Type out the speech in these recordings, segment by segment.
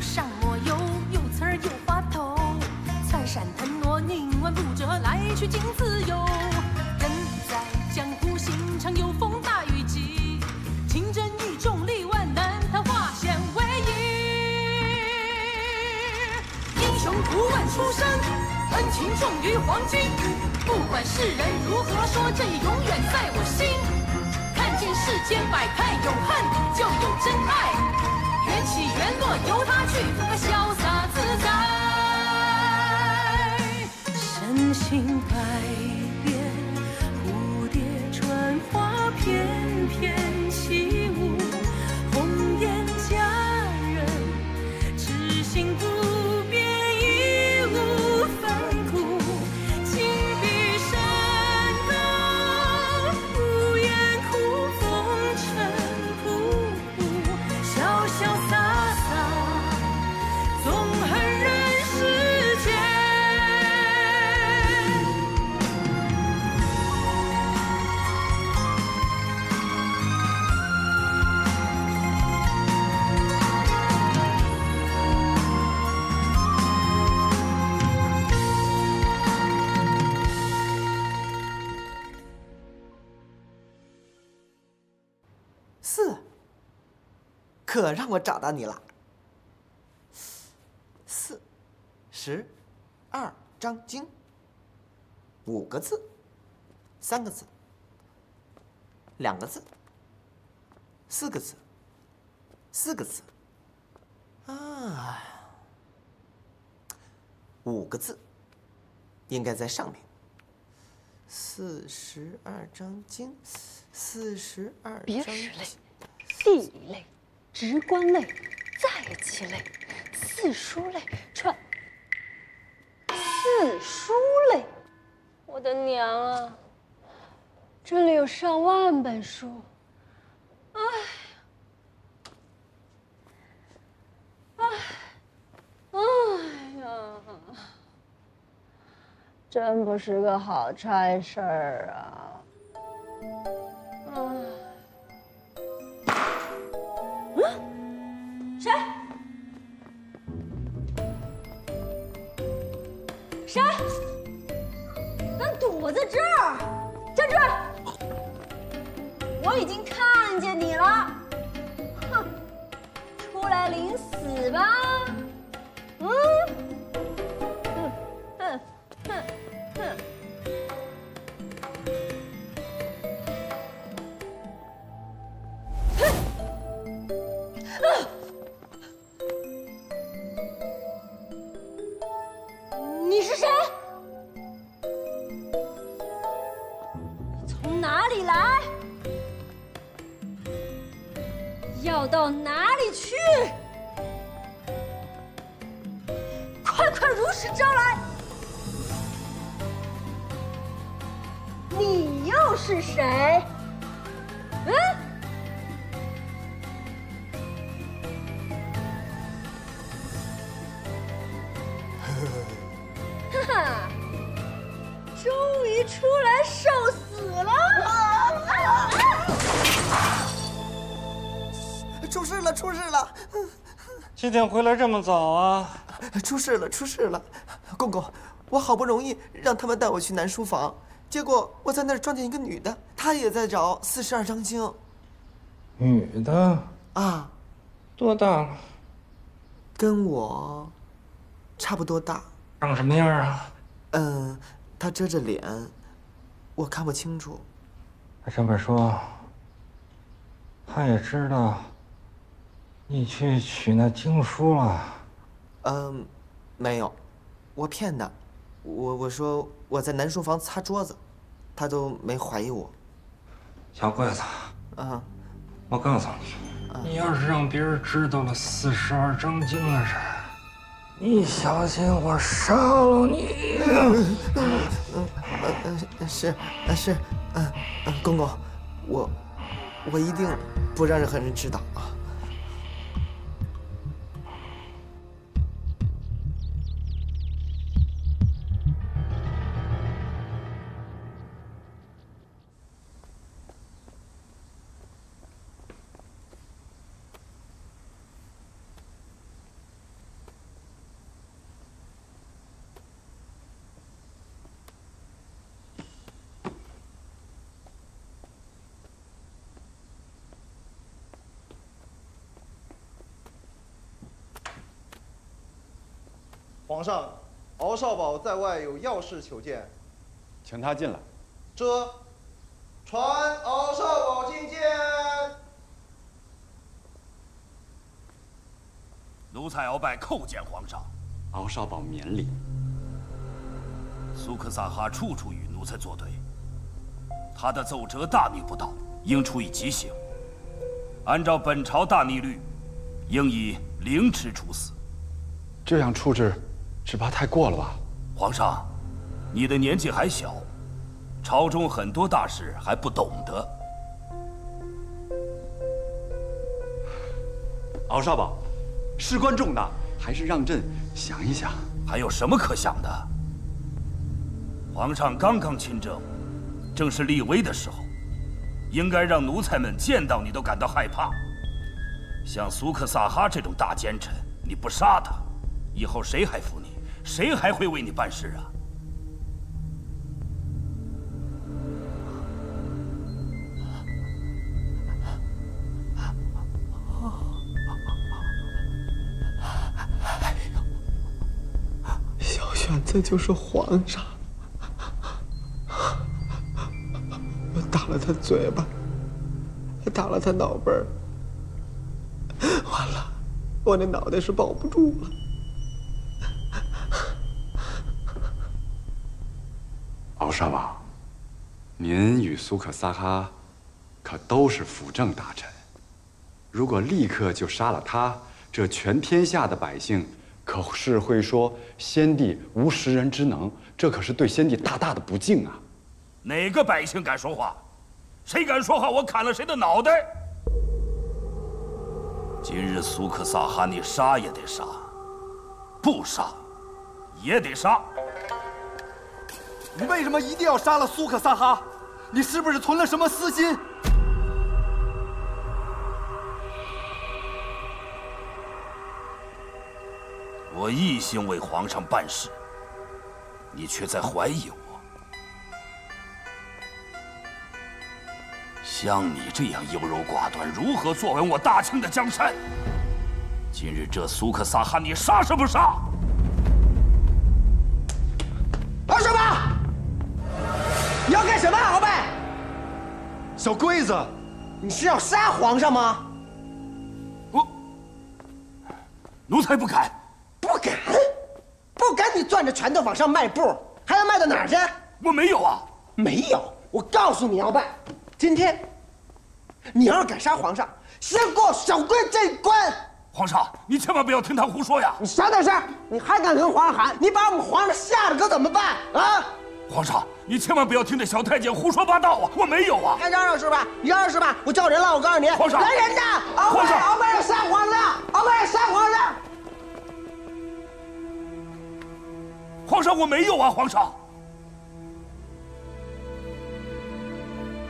上抹油，有刺儿有花头，窜山腾挪，宁弯不折，来去尽自由。人在江湖，心常有风大雨急，情真意重，力万难，昙花显为夷。英雄不问出身，恩情重于黄金。不管世人如何说，这也永远在我心。看尽世间百态，有恨就有真爱，缘起缘落由他去，他潇洒。可让我找到你了。四，十，二章经，五个字，三个字，两个字，四个字，四个字，啊，五个字，应该在上面。四十二章经，四十二章别识类经。地理类、直观类、再其类、四书类、串四书类。我的娘啊！这里有上万本书，哎，哎，哎呀，真不是个好差事儿啊！谁？谁？敢躲在这儿？站住！我已经看见你了。哼，出来领死吧！嗯，今天回来这么早啊？出事了！出事了！公公，我好不容易让他们带我去南书房，结果我在那儿撞见一个女的，她也在找四十二章经女的啊，多大了？跟我差不多大。长什么样啊？嗯，她遮着脸，我看不清楚。这么说，他也知道你去取那经书了。嗯，没有，我骗的。我我说我在南书房擦桌子，他都没怀疑我。小桂子，嗯，我告诉你，你要是让别人知道了四十二章经的事儿，你小心我杀了你！呃是呃是，嗯嗯，公公，我我一定不让任何人知道啊。在外有要事求见，请他进来。这，传敖少保觐见。奴才鳌拜叩见皇上。敖少保免礼。苏克萨哈处处与奴才作对，他的奏折大逆不道，应处以极刑。按照本朝大逆律，应以凌迟处死。这样处置，只怕太过了吧？皇上，你的年纪还小，朝中很多大事还不懂得。敖少保，事关重大，还是让朕想一想。还有什么可想的？皇上刚刚亲政，正是立威的时候，应该让奴才们见到你都感到害怕。像苏克萨哈这种大奸臣，你不杀他，以后谁还服你？谁还会为你办事啊？小玄子就是皇上。我打了他嘴巴，打了他脑门，完了，我那脑袋是保不住了。敖少保，您与苏克萨哈可都是辅政大臣，如果立刻就杀了他，这全天下的百姓可是会说先帝无识人之能，这可是对先帝大大的不敬啊！哪个百姓敢说话？谁敢说话，我砍了谁的脑袋！今日苏克萨哈，你杀也得杀，不杀也得杀。你为什么一定要杀了苏克萨哈？你是不是存了什么私心？我一心为皇上办事，你却在怀疑我。像你这样优柔寡断，如何坐稳我大清的江山？今日这苏克萨哈，你杀是不杀？敖少保，你要干什么？鳌拜，小桂子，你是要杀皇上吗？我，奴才不敢。不敢？不敢？你攥着拳头往上迈步，还要迈到哪儿去？我没有啊，没有。我告诉你，鳌拜。今天，你要是敢杀皇上，先过小桂这关。皇上，你千万不要听他胡说呀！你小点声！你还敢跟皇上喊？你把我们皇上吓着可怎么办啊？皇上，你千万不要听这小太监胡说八道啊！我没有啊！还嚷嚷是吧？你嚷嚷是吧？我叫人了，我告诉你，皇上，来人呐！皇上，鳌拜要杀皇上！鳌拜要杀皇上！皇上，我没有啊！皇上。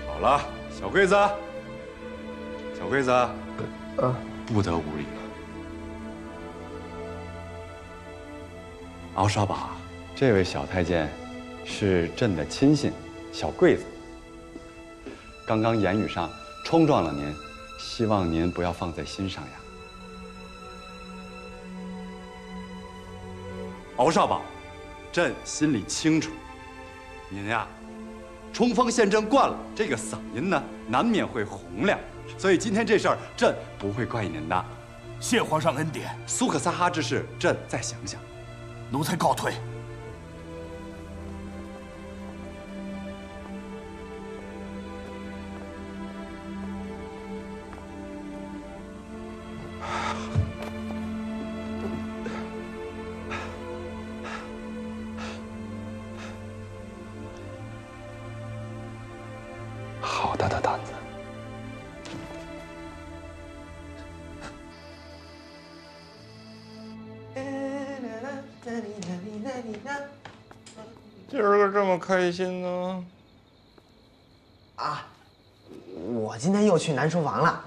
好了，小桂子，小桂子，啊，不得无礼了。敖少保，这位小太监是朕的亲信，小桂子。刚刚言语上冲撞了您，希望您不要放在心上呀。敖少保，朕心里清楚，您呀。冲锋陷阵惯了，这个嗓音呢，难免会洪亮，所以今天这事儿，朕不会怪您的。谢皇上恩典。苏克萨哈之事，朕再想想。奴才告退。今儿个这么开心呢？啊，我今天又去南书房了，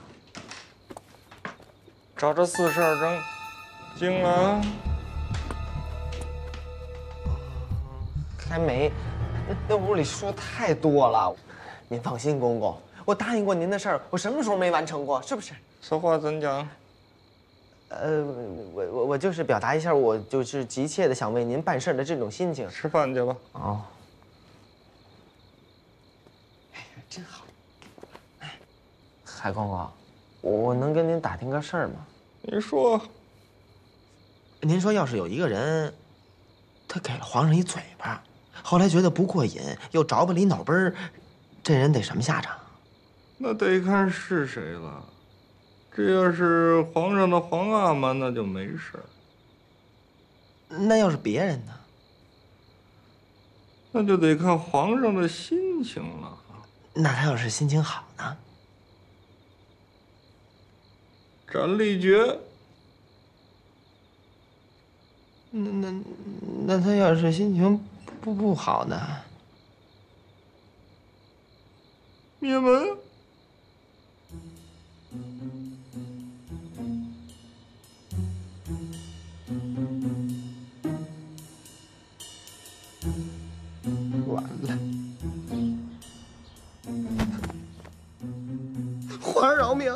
找着四十二章经了。还没，那屋里书太多了。您放心，公公，我答应过您的事儿，我什么时候没完成过？是不是？此话怎讲？呃，我我我就是表达一下，我就是急切的想为您办事的这种心情。吃饭去吧。哦。哎呀，真好。哎，海公公，我能跟您打听个事儿吗？您说。您说，要是有一个人，他给了皇上一嘴巴，后来觉得不过瘾，又着不了脑杯儿，这人得什么下场？那得看是谁了。这要是皇上的皇阿玛，那就没事那要是别人呢？那就得看皇上的心情了。那他要是心情好呢？斩立决。那那那他要是心情不不好呢？灭门。完了！皇上饶命！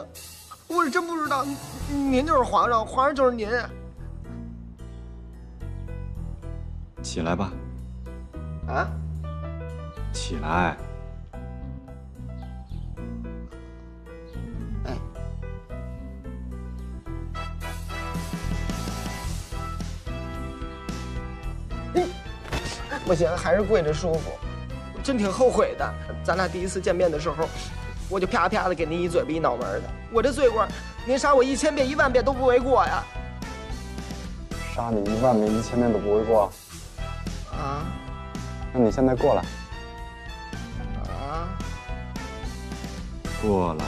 我是真不知道，您就是皇上，皇上就是您。起来吧。啊！起来。不行，还是跪着舒服。真挺后悔的，咱俩第一次见面的时候，我就啪啪的给您一嘴巴一脑门的。我这罪过，您杀我一千遍一万遍都不为过呀。杀你一万遍一千遍都不为过。啊？那你现在过来。啊？过来。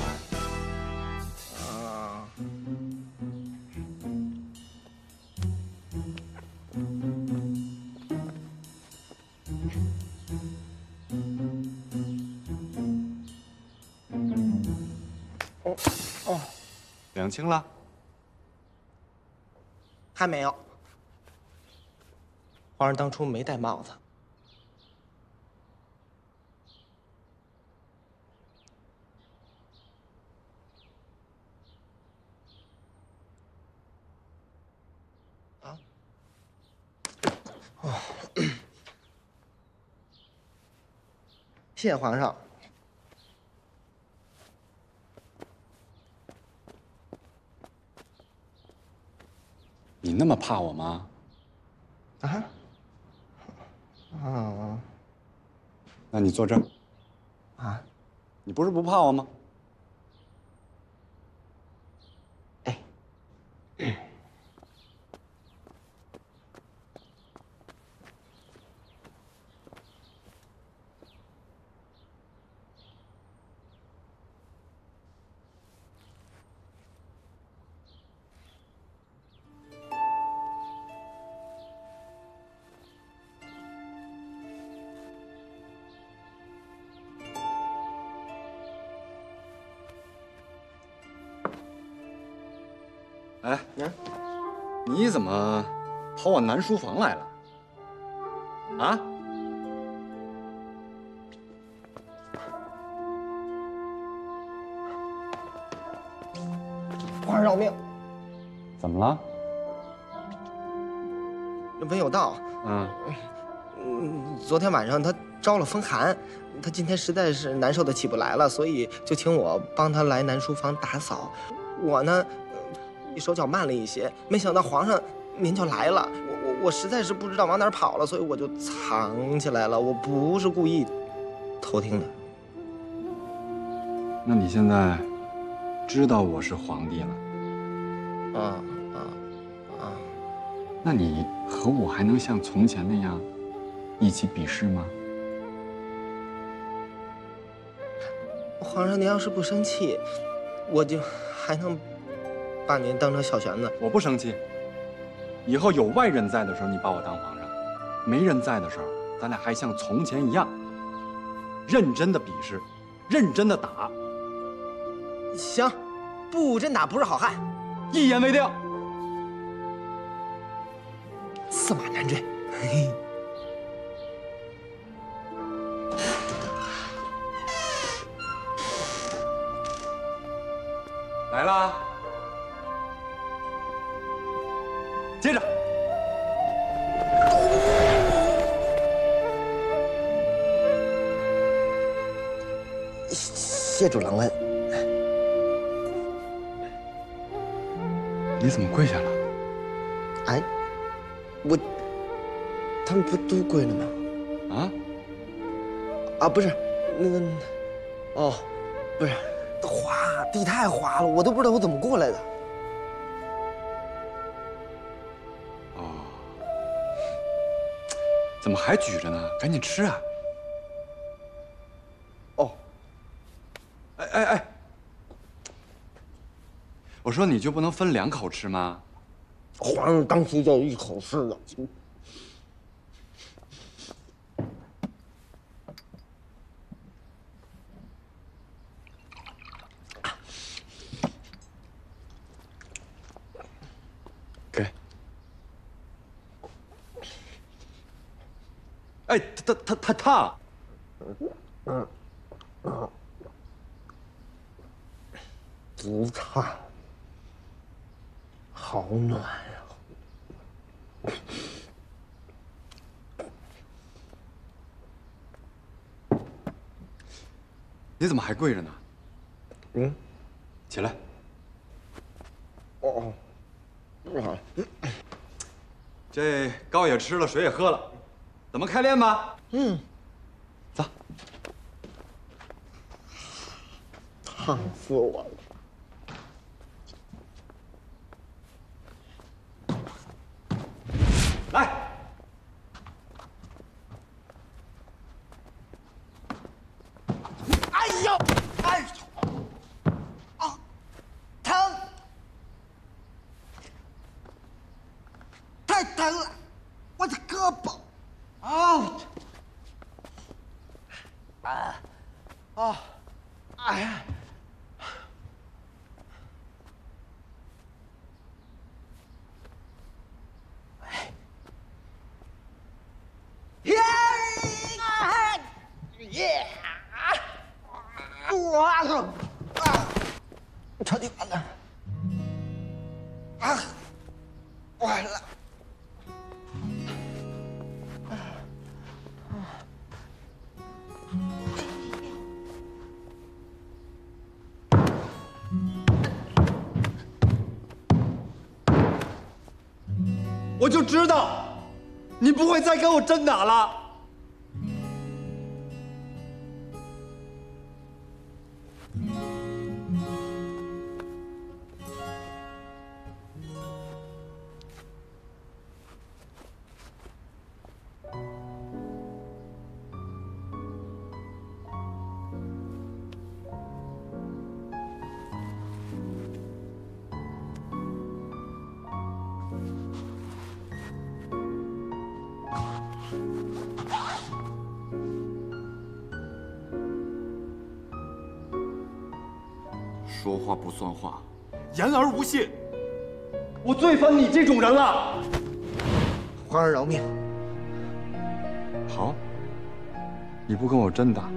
清了。还没有。皇上当初没戴帽子。啊？哦，谢谢皇上。那么怕我吗？啊？啊？那你坐这儿。啊？你不是不怕我吗？南书房来了？啊？皇上饶命！怎么了？文有道，嗯，嗯，昨天晚上他招了风寒，他今天实在是难受的起不来了，所以就请我帮他来南书房打扫。我呢，呃手脚慢了一些，没想到皇上您就来了，我实在是不知道往哪儿跑了，所以我就藏起来了。我不是故意偷听的。那你现在知道我是皇帝了？啊啊啊！那你和我还能像从前那样一起比试吗？皇上，您要是不生气，我就还能把您当成小玄子。我不生气。以后有外人在的时候，你把我当皇上；没人在的时候，咱俩还像从前一样，认真的比试，认真的打。行，不真打不是好汉。一言为定。驷马难追。嘿 来啦！谢主隆恩。你怎么跪下了？哎，我，他们不都跪了吗？啊？啊，不是，那个，哦，不是，滑，地太滑了，我都不知道我怎么过来的。哦，怎么还举着呢？赶紧吃啊！说你就不能分两口吃吗？皇上当初就一口吃的。给。哎，他他他他烫。嗯，嗯，不烫，好暖呀、你怎么还跪着呢？嗯，起来。哦，哦，这糕也吃了，水也喝了，咱们开练吧。嗯，走。烫死我了！来，我就知道，你不会再跟我真打了。说话不算话，言而无信，我最烦你这种人了。皇儿饶命！好，你不跟我真打，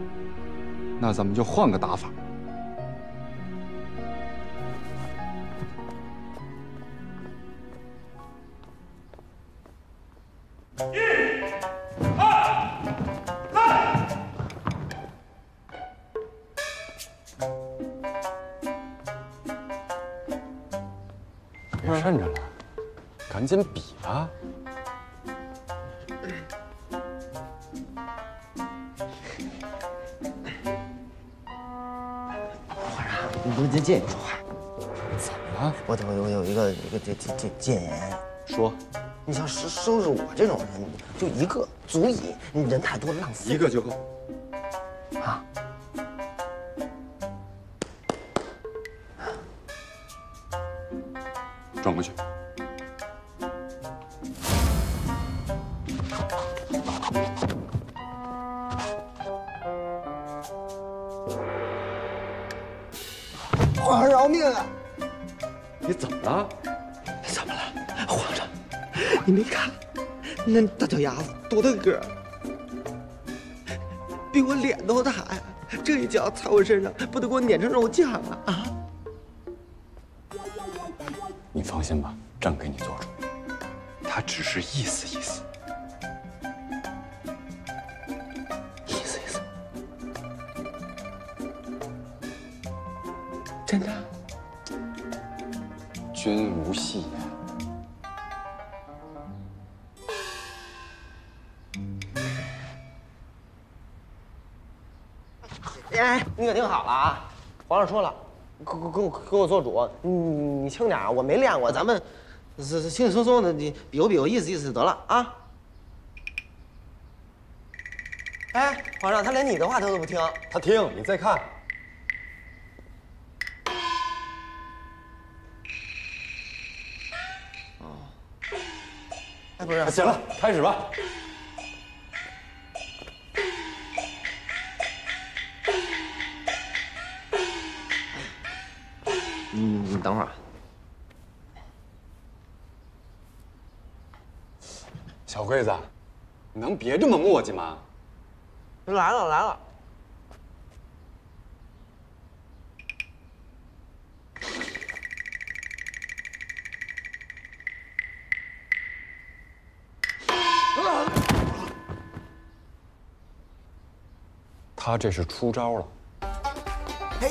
那咱们就换个打法。我这种人，就一个足以，你人太多浪费。一个就够。啊，转过去。皇上饶命啊！你怎么了？怎么了，皇上？你没看那大脚丫子多大个儿？比我脸都大呀！这一脚踩我身上，不得给我碾成肉酱啊！啊！你放心吧，朕给你做主。他只是意思意思。皇上说了，给给给我给我做主，你你轻点我没练过，咱们轻轻松松的，你比划比划意思意思就得了啊！哎，皇上，他连你的话他都不听。他听，你再看。哎，不是，行了，开始吧。你你等会儿，小桂子，你能别这么磨叽吗？来了来了。他这是出招了。哎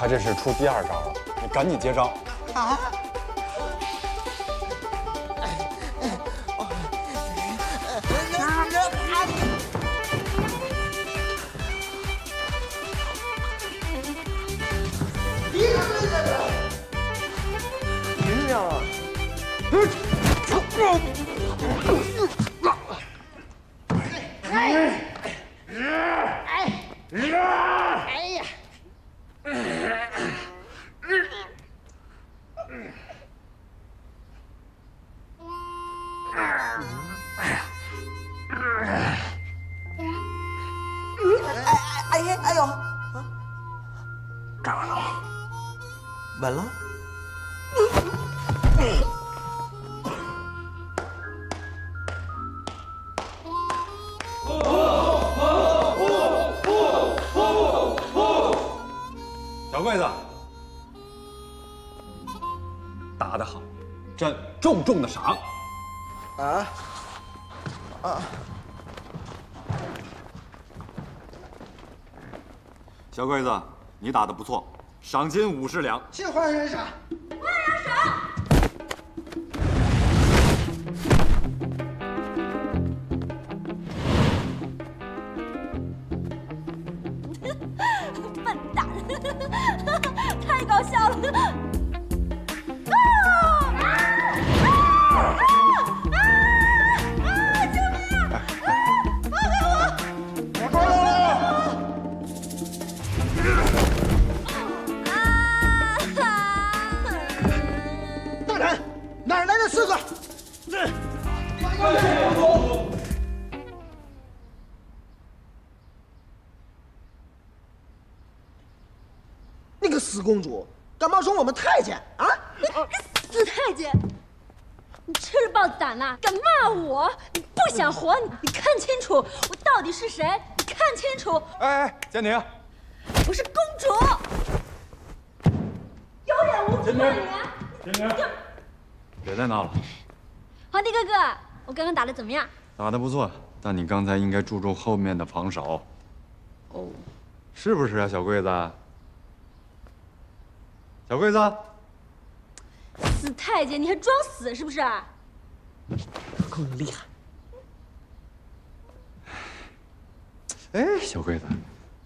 他这是出第二招了，你赶紧接招。啊重重的赏。啊啊！小桂子，你打的不错，赏金五十两。谢皇上赏。哪儿来的刺客？那个死公主，敢冒充我们太监啊！死太监，你吃了豹子胆呐？敢骂我？你不想活？你你看清楚，我到底是谁？你看清楚，哎哎，江宁，我是公主，有眼无珠啊你？江宁，别再闹了，皇帝哥哥，我刚刚打的怎么样？打得不错，但你刚才应该注重后面的防守。哦，是不是啊，小桂子？小桂子，死太监，你还装死是不是？够厉害！哎，小桂子，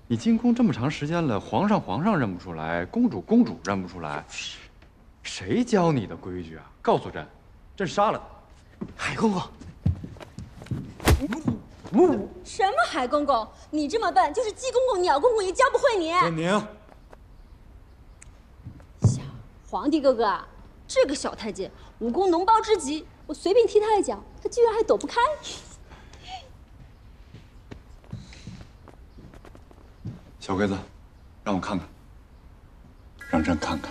你进宫这么长时间了，皇上皇上认不出来，公主公主认不出来，谁教你的规矩啊？告诉朕，朕杀了他。海公公，什么海公公？你这么笨，就是鸡公公、鸟公公也教不会你。坚宁，小皇帝哥哥，这个小太监武功脓包之极，我随便踢他一脚，他居然还躲不开。小鬼子，让我看看，让朕看看。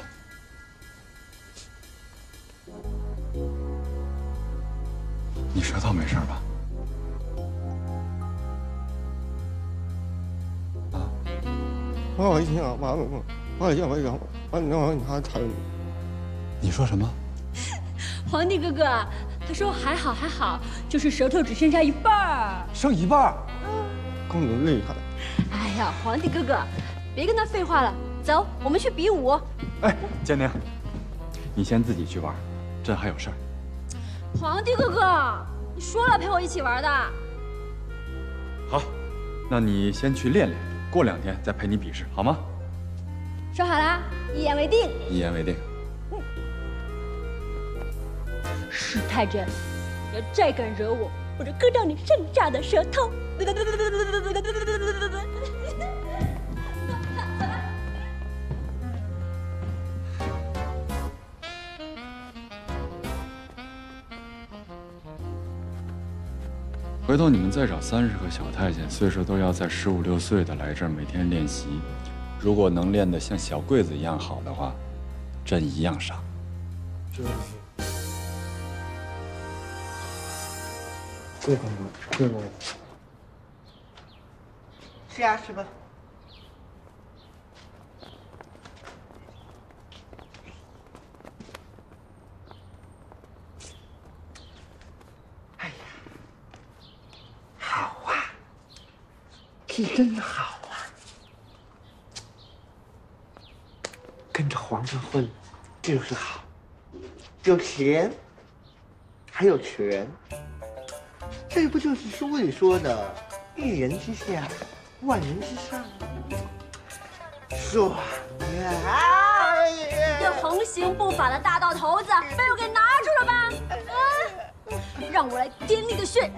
舌头没事吧？啊我一想，完了，我一想，我一想，我你我你还疼。你说什么？皇帝哥哥，他说还好还好，就是舌头只剩下一半儿。剩一半。公主厉害。哎呀，皇帝哥哥，别跟他废话了，走，我们去比武。哎，建宁，你先自己去玩，朕还有事儿。皇帝哥哥，你说了陪我一起玩的。好，那你先去练练，过两天再陪你比试，好吗？说好了，一言为定。一言为定。史太真，你要再敢惹我，我就割掉你剩下的舌头。回头你们再找三十个小太监，岁数都要在十五六岁的来这儿每天练习。如果能练得像小桂子一样好的话，朕一样赏。这，贵公主，贵公主。是啊，师傅。真好啊！跟着皇上混就是好，有钱，还有权，这不就是书里说的“一人之下，万人之上”？吗爽呀！这横行不法的大盗头子被我给拿住了吧？让我来点你的穴！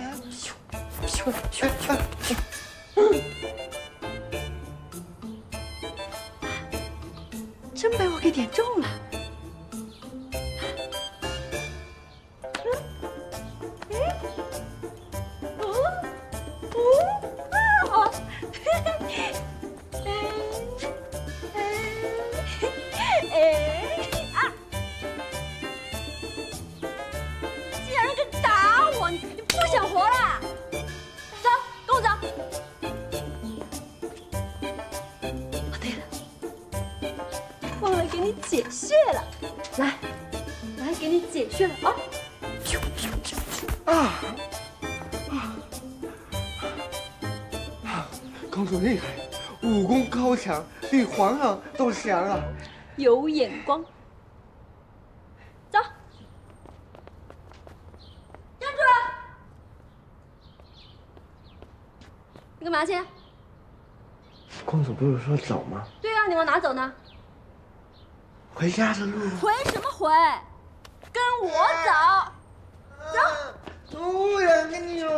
点中给你解穴了啊！啊！公主厉害，武功高强，比皇上都强啊！有眼光。走，站住！你干嘛去？公主不是说走吗？对啊，你往哪走呢？回家的路。回什么回？跟我走。走。不想跟你玩。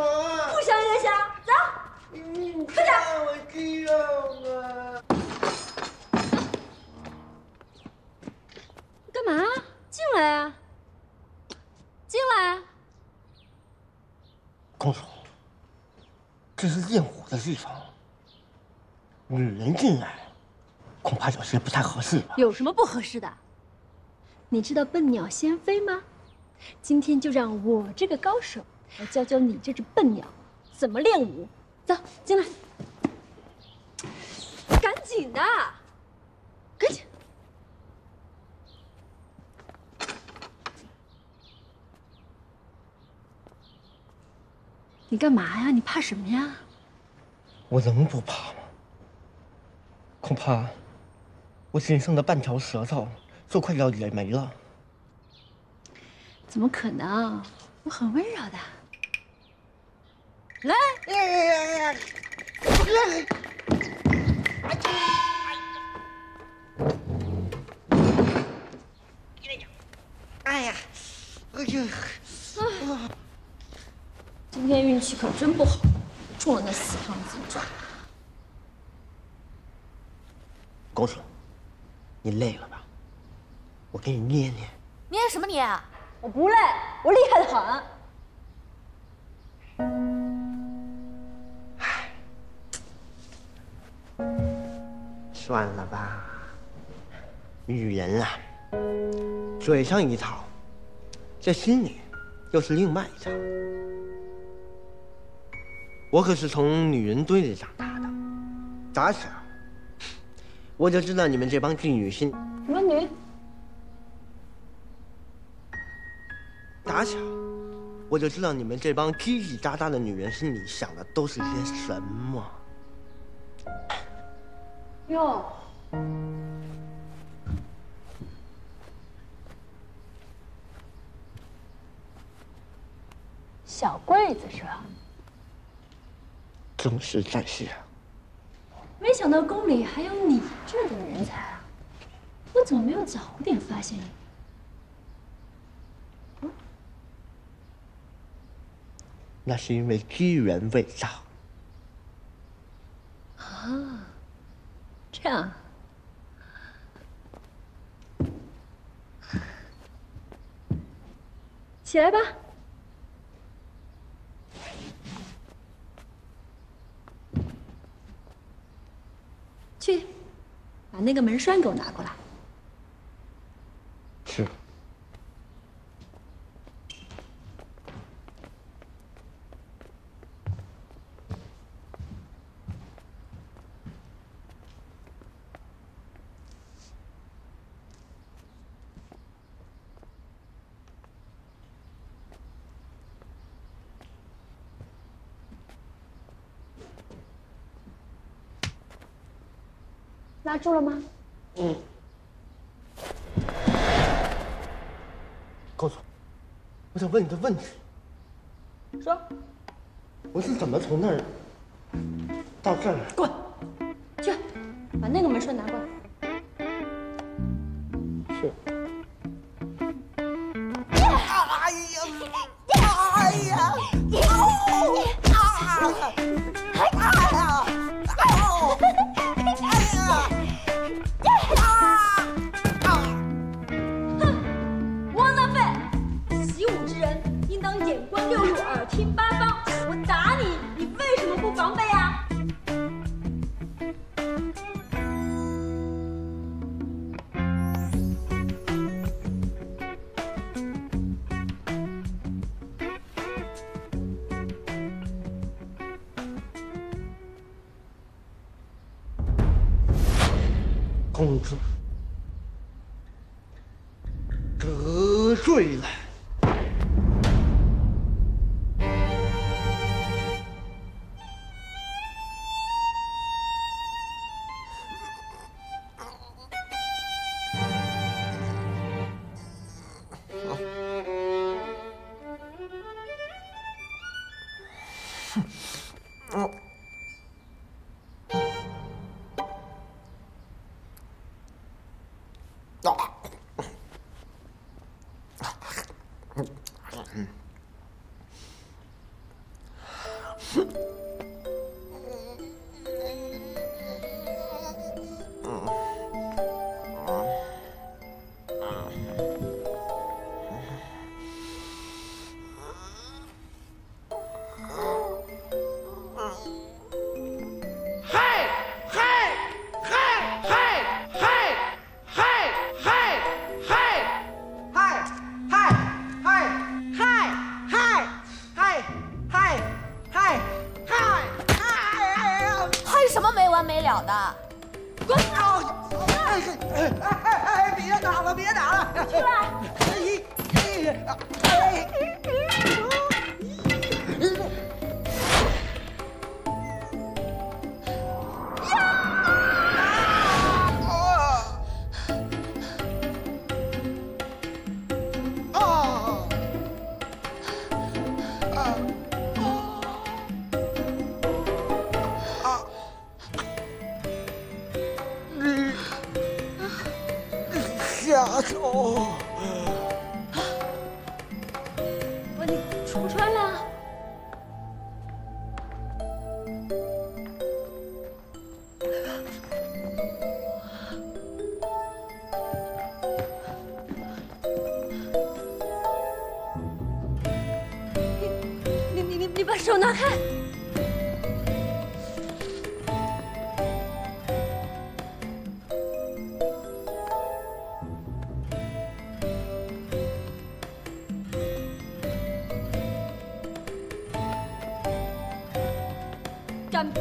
不想也想，走。快点！干嘛？进来啊！进来啊！公主，这是练武的地方，女人进来，恐怕有些不太合适吧？有什么不合适的？你知道笨鸟先飞吗？今天就让我这个高手来教教你这只笨鸟怎么练武。走，进来，赶紧的，赶紧。你干嘛呀？你怕什么呀？我能不怕吗？恐怕我仅剩的半条舌头就快要也没了。怎么可能？我很温柔的。来，哎呀，哎呦，今天运气可真不好，中了那死胖子一招。公主，你累了吧？我给你捏捏。捏什么捏啊？我不累，我厉害的很。算了吧，女人啊，嘴上一套，这心里又是另外一套。我可是从女人堆里长大的，打小我就知道你们这帮妓女心。什么女？打小我就知道你们这帮叽叽喳喳的女人心里想的都是些什么。哟，小桂子是吧？正是在是。没想到宫里还有你这种人才啊！我怎么没有早点发现你？那是因为机缘未到。啊，这样。起来吧。去，把那个门栓给我拿过来。是。拉住了吗？嗯。高总，我想问你个问题。说。我是怎么从那儿到这儿？滚！去，把那个门栓拿过来。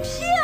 是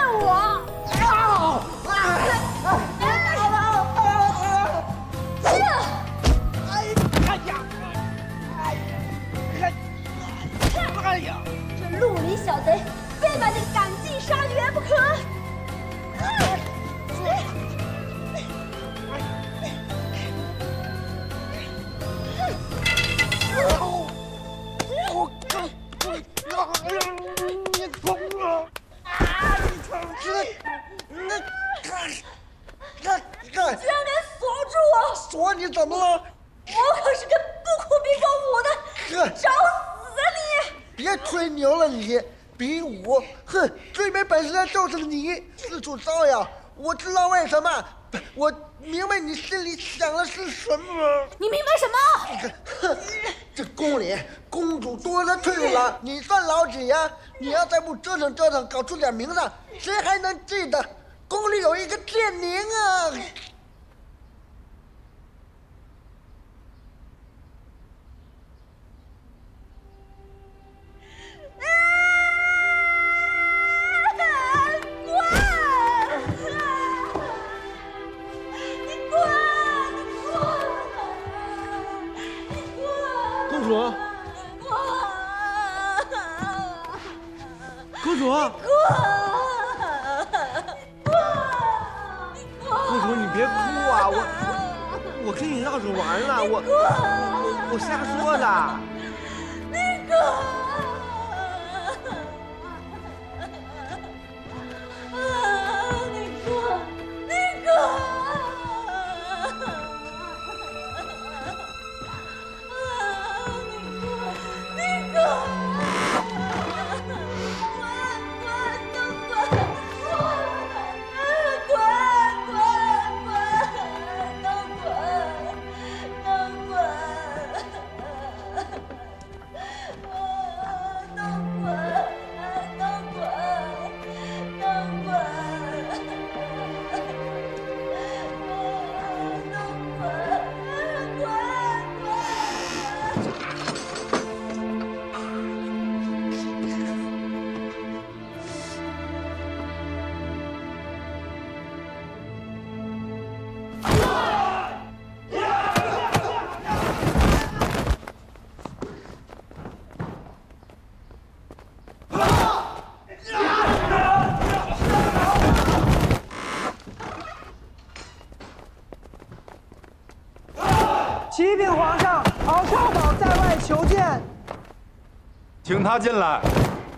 请他进来。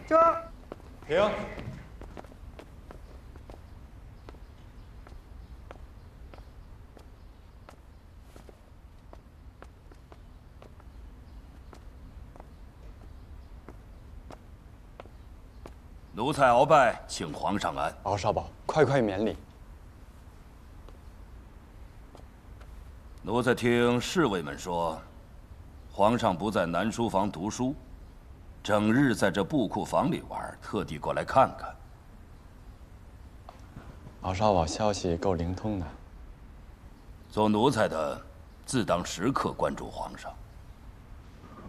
这停。奴才鳌拜请皇上安。敖少保，快快免礼。奴才听侍卫们说，皇上不在南书房读书，整日在这布库房里玩，特地过来看看。敖少保消息够灵通的。做奴才的，自当时刻关注皇上。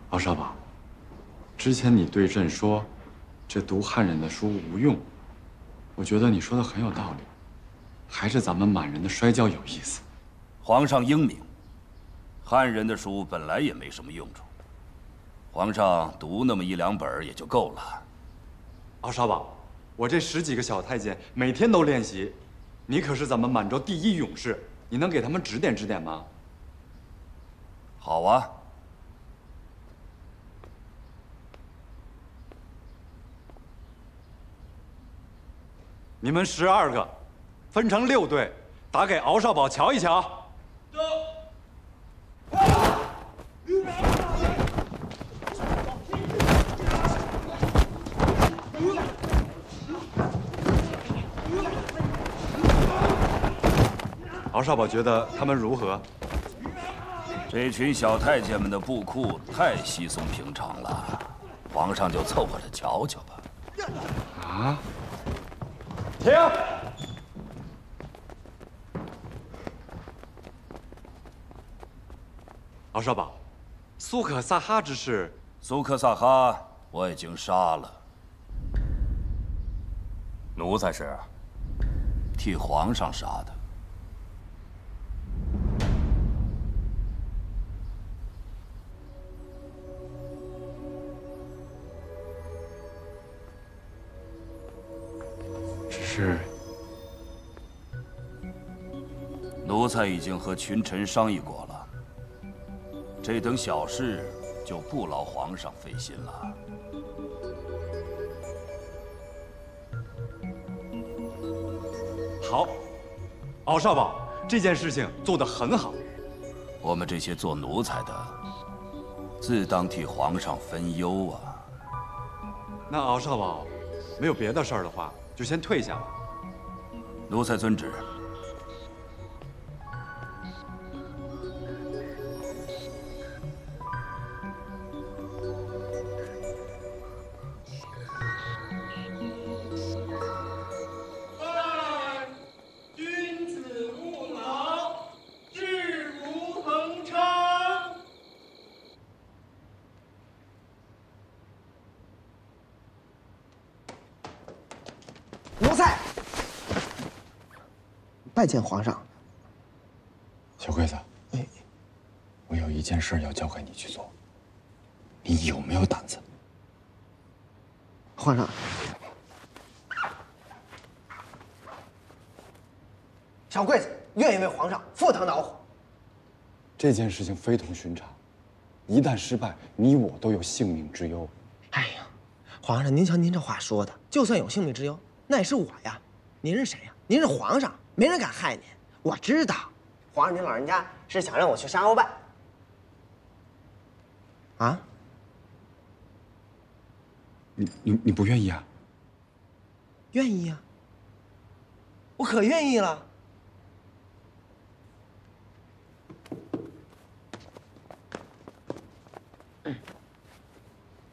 敖少保，之前你对朕说，这读汉人的书无用，我觉得你说的很有道理，还是咱们满人的摔跤有意思。皇上英明，汉人的书本来也没什么用处，皇上读那么一两本也就够了。敖少保，我这十几个小太监每天都练习，你可是咱们满洲第一勇士，你能给他们指点指点吗？好啊。你们十二个，分成六队，打给敖少保瞧一瞧。敖少保觉得他们如何？这群小太监们的布库太稀松平常了，皇上就凑合着瞧瞧吧。啊！停！敖少保，苏可萨哈之事，苏克萨哈我已经杀了。奴才是替皇上杀的。是奴才已经和群臣商议过了，这等小事就不劳皇上费心了。好，敖少保，这件事情做得很好。我们这些做奴才的，自当替皇上分忧啊。那敖少保没有别的事儿的话，就先退下吧。奴才遵旨。拜见皇上。小桂子，我有一件事要交给你去做，你有没有胆子？皇上，小桂子愿意为皇上赴汤蹈火。这件事情非同寻常，一旦失败，你我都有性命之忧。哎呀，皇上，您瞧您这话说的，就算有性命之忧，那也是我呀。您是谁呀？您是皇上，没人敢害您。我知道，皇上您老人家是想让我去杀鳌拜。啊？你你你不愿意啊？愿意啊，我可愿意了。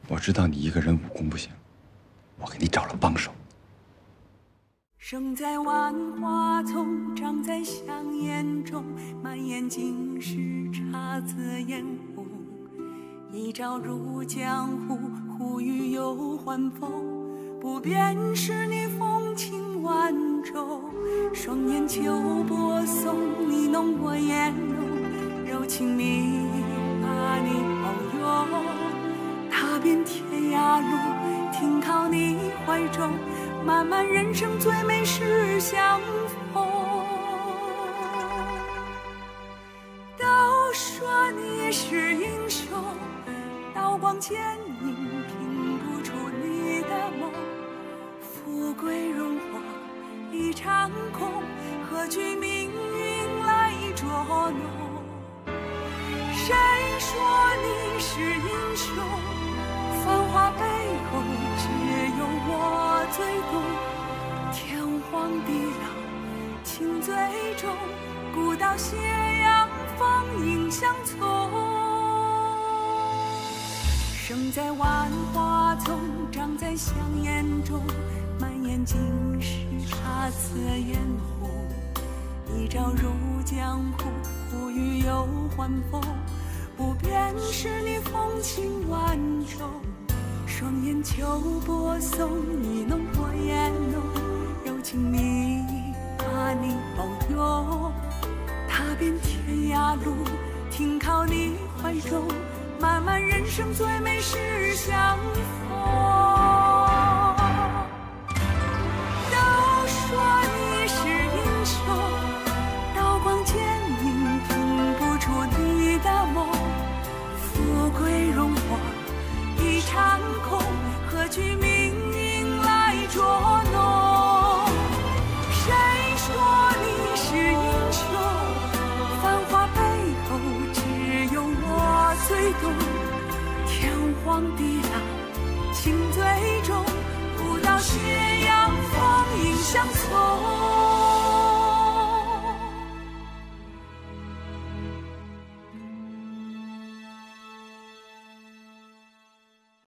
我知道你一个人武功不行，我给你找了帮手。生在万花丛，长在香烟中，满眼尽是姹紫嫣红。一朝入江湖，忽遇有欢风。不变是你风情万种，双眼秋波送，你浓我艳浓，柔情蜜意把你包拥。踏遍天涯路，停靠你怀中。漫漫人生最美是相逢。都说你是英雄，刀光剑影拼不出你的梦。富贵荣华一场空，何惧命运来捉弄？谁说你是英雄？繁华背后我最懂。天荒地老，情最重。古道斜阳，芳影相从。生在万花丛，长在香烟中，满眼尽是姹紫嫣红。一朝入江湖，忽遇有欢风。不变是你风情万种，双眼秋波送，你浓我艳浓，柔情蜜意把你包容。踏遍天涯路，停靠你怀中，漫漫人生最美是相逢。地老情最重，不道斜阳芳影相送。